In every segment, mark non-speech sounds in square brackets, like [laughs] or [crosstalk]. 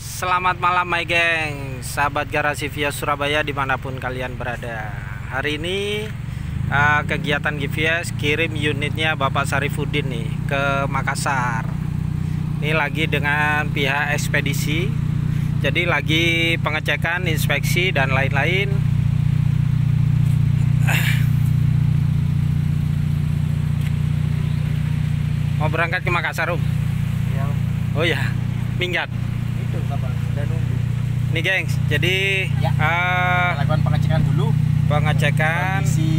Selamat malam my geng. Sahabat garasi via Surabaya di mana pun kalian berada. Hari ini uh, kegiatan GVS kirim unitnya Bapak Sarifudin nih ke Makassar. Ini lagi dengan pihak ekspedisi. Jadi lagi pengecekan, inspeksi dan lain-lain. Mau berangkat ke Makassar? Ya, Oh ya, minggat Nih gengs, jadi Ya. eh, Lakukan pengecekan dulu pengecekan kondisi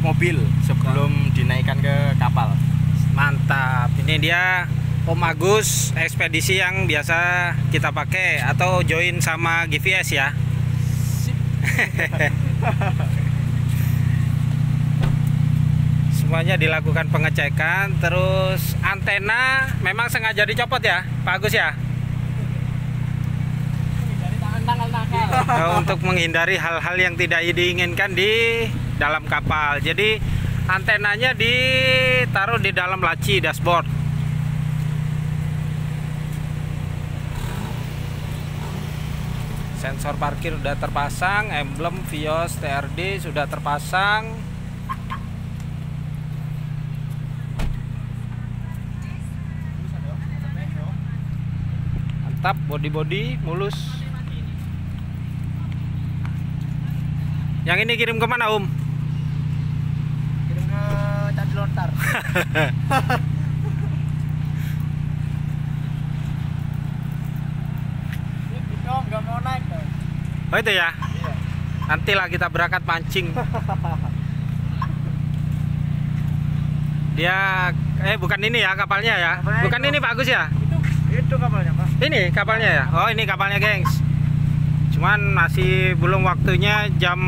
mobil sebelum dinaikkan ke kapal. mantap. Ini dia Om Agus ekspedisi yang biasa kita pakai atau join sama GVS ya. [laughs] Semuanya dilakukan pengecekan, terus antena memang sengaja dicopot ya, Pak Agus ya. Dari tangan-tangan nakal. Nah, untuk menghindari hal-hal yang tidak diinginkan di dalam kapal. Jadi antenanya ditaruh di dalam laci dashboard. Sensor parkir sudah terpasang, emblem Vios TRD sudah terpasang. Mantap, body-body mulus. Yang ini kirim ke mana Om? Kirim ke Candi Lontar. Nggak mau naik. Oh itu ya. Iya. Nantilah kita berangkat mancing. Dia eh bukan ini ya kapalnya ya. Kapalnya Bukan itu. ini Pak Agus ya. Itu, itu kapalnya pak. Ini kapalnya ya. Oh ini kapalnya gengs. Cuman masih belum waktunya jam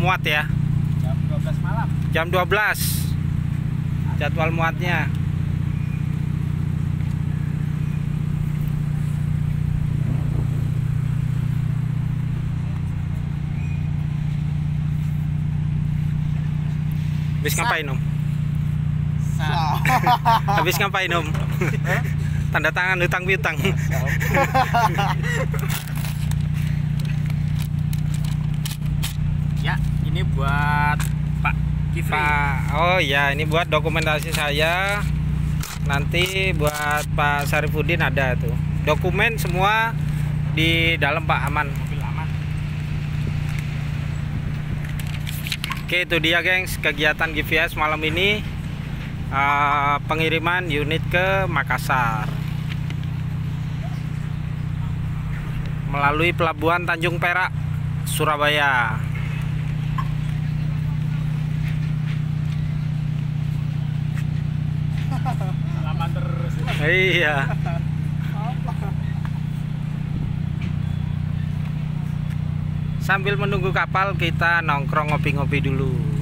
muat ya. Jam 12 malam. Jam 12 jadwal muatnya. Habis ngapain om? Sa. [laughs] Habis ngapain om? Tanda tangan utang piutang. ya, ini buat Pak Kifri. Pak, oh ya ini buat dokumentasi saya. Nanti buat Pak Sarifudin ada tuh. Dokumen semua di dalam Pak aman. Mobil aman. Oke itu dia gengs kegiatan GVS malam ini eh, pengiriman unit ke Makassar melalui pelabuhan Tanjung Perak Surabaya. Iya. Sambil menunggu kapal kita nongkrong ngopi-ngopi dulu.